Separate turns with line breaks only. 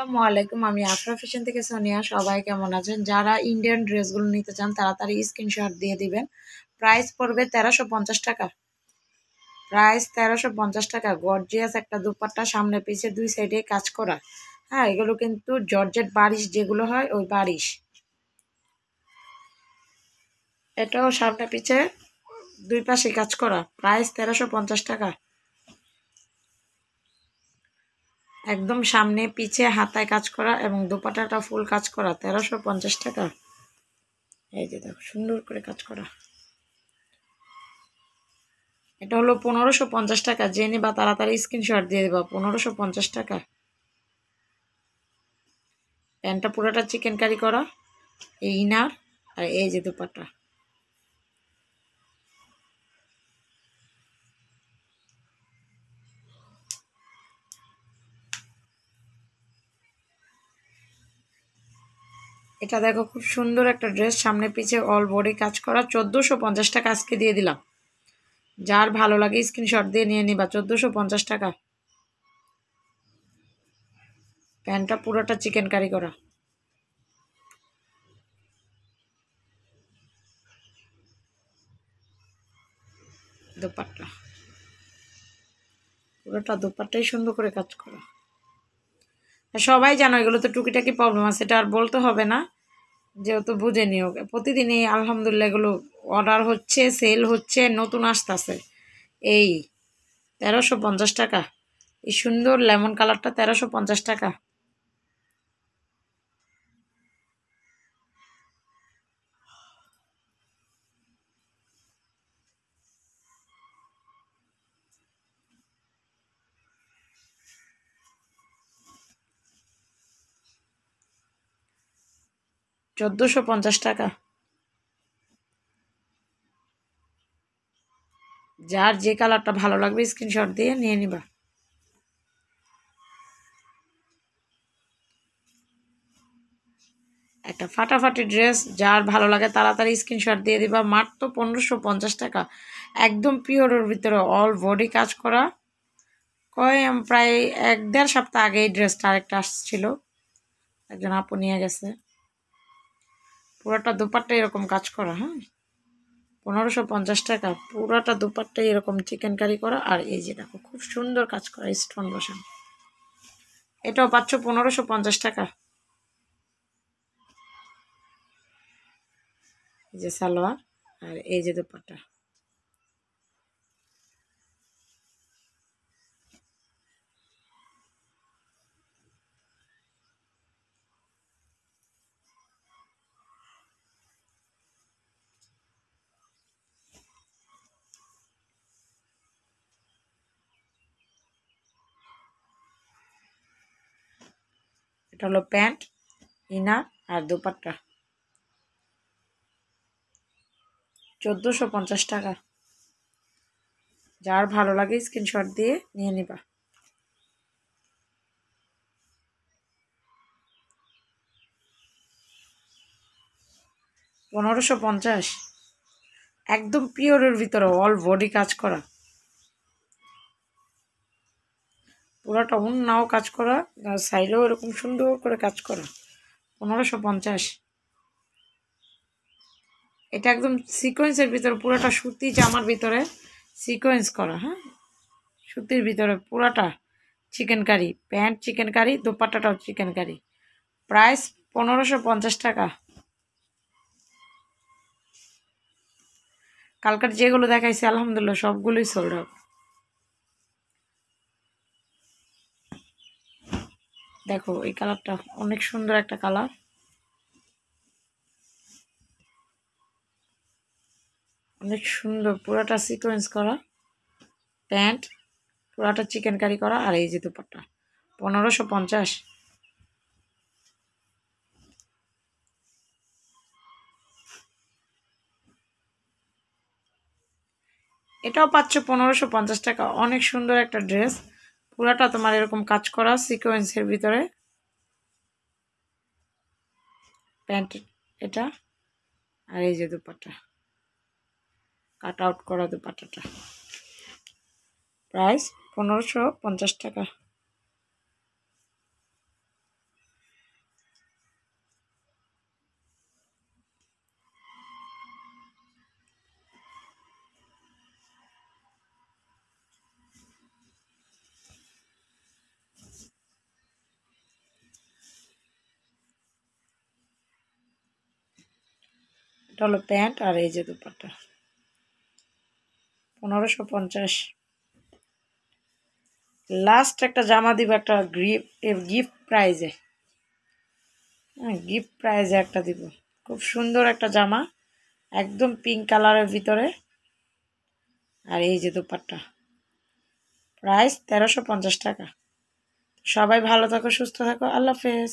আসসালামু আলাইকুম, আমি আফরা ফ্যাশন থেকে সোনিয়া। সবাই কেমন আছেন? যারা ইন্ডিয়ান ড্রেসগুলো নিতে চান তাড়াতাড়ি স্ক্রিনশট দিয়ে দিবেন। প্রাইস পড়বে তেরোশো পঞ্চাশ টাকা। প্রাইস তেরোশো পঞ্চাশ টাকা। গর্জিয়াস একটা দুপাট্টা সামনে পিছে দুই সাইডে কাজ করা। হ্যাঁ এগুলো কিন্তু জর্জেট বারিশ যেগুলো হয়, ওই বারিশ। এটাও সামনে পিছে দুই পাশে কাজ করা। প্রাইস তেরোশো পঞ্চাশ টাকা। একদম সামনে পিছে হাতায় কাজ করা এবং দুপাটাটা ফুল কাজ করা, তেরোশো পঞ্চাশ টাকা। এই যে দেখো, সুন্দর করে কাজ করা। এটা হলো পনেরোশো পঞ্চাশ টাকা। জেনে বা তাড়াতাড়ি স্ক্রিনশট দিয়ে দেবা, পনেরোশো পঞ্চাশ টাকা। প্যান্টটা পুরোটা চিকেন কারি করা, এই ইনার আর এই যে দুপাটা। এটা দেখো খুব সুন্দর একটা ড্রেস, সামনে পিছে অল বডি কাজ করা। চোদ্দোশো পঞ্চাশ টাকা আজকে দিয়ে দিলাম। যার ভালো লাগে স্ক্রিনশট দিয়ে নিয়ে নিবা, চোদ্দোশো পঞ্চাশ টাকা। প্যান্টটা পুরোটা চিকেন কারি করা। দুপাট্টা। পুরোটা দুপাট্টাই সুন্দর করে কাজ করা। সবাই জানো, এগুলো তো টুকিটাকি প্রবলেম আছে, এটা আর বলতে হবে না। যেহেতু বুঝে নিও প্রতিদিনই আলহামদুলিল্লাহ এগুলো অর্ডার হচ্ছে সেল হচ্ছে, নতুন আসতেছে। এই তেরোশো পঞ্চাশ টাকা। এই সুন্দর লেমন কালারটা তেরোশো পঞ্চাশ টাকা। চোদ্দোশো পঞ্চাশ টাকা। যার যে কালারটা ভালো লাগবে স্ক্রিনশট দিয়ে নিয়ে নিবা। একটা ফাটাফাটি ড্রেস, যার ভালো লাগে তাড়াতাড়ি স্ক্রিনশট দিয়ে দিবা। মাত্র পনেরোশো পঞ্চাশ টাকা। একদম পিওরের ভিতরে অল বডি কাজ করা। কয় প্রায় এক দেড় সপ্তাহ আগে এই ড্রেসটা আরেকটা আসছিল। একজন আপু নিয়ে গেছে। পুরোটা দুপাট্টা এরকম কাজ করা হ্যাঁ? পনেরোশো পঞ্চাশ টাকা, পুরোটা দুপাট্টা এরকম চিকেন কারি করা, আর এই যে দেখো, খুব সুন্দর কাজ করা স্টোন বসানো। এটাও পাচ্ছ পনেরোশো পঞ্চাশ টাকা। এই যে সালোয়ার, আর এই যে দুপাট্টা। এটা হলো প্যান্ট, ইনার আর দুপাট্টা। চোদ্দোশো পঞ্চাশ টাকা। যার ভালো লাগে স্ক্রিনশট দিয়ে নিয়ে নিবা। পনেরোশো পঞ্চাশ। একদম পিওরের ভিতরে, অল বডি কাজ করা। পুরাটা নাও কাজ করা, আর সাইডেও এরকম সুন্দর করে কাজ করা। পনেরোশো পঞ্চাশ। এটা একদম সিকোয়েন্সের ভিতরে, পুরাটা সুতি জামার ভিতরে সিকোয়েন্স করা হ্যাঁ? সুতির ভিতরে পুরাটা chikankari pant chikankari দোপাট্টাটাও চিকেন কারি প্রাইস পনেরোশো পঞ্চাশ টাকা। কালকার যেগুলো দেখাইছে, আলহামদুলিল্লাহ সবগুলোই সোল্ড আউট দেখো, এই কালারটা অনেক সুন্দর একটা কালার। অনেক সুন্দর, পুরাটা সিকোয়েন্স করা। প্যান্ট, পুরাটা চিকেন কারি করা আর এই যে দুপাট্টা। পনেরোশো পঞ্চাশ। এটাও পাচ্ছ পনেরোশো পঞ্চাশ টাকা। অনেক সুন্দর একটা ড্রেস। পুরাটা তোমার এরকম কাজ করা সিকোয়েন্সের ভিতরে। প্যান্ট এটা, আর এই যে দুপাটা। কাট আউট করা দুপাটাটা। প্রাইস পনেরোশো পঞ্চাশ টাকা। এটা হলো প্যান্ট আর এই যে দুপাট্টা। পনেরোশো পঞ্চাশ। লাস্ট একটা জামা দিব একটা গিফট গিফট প্রাইজে হ্যাঁ গিফট প্রাইজে একটা দিব। খুব সুন্দর একটা জামা, একদম পিঙ্ক কালারের ভিতরে। আর এই যে দুপাট্টা। প্রাইস তেরোশো পঞ্চাশ টাকা। সবাই ভালো থাকো, সুস্থ থাকো, আল্লাহ হাফেজ।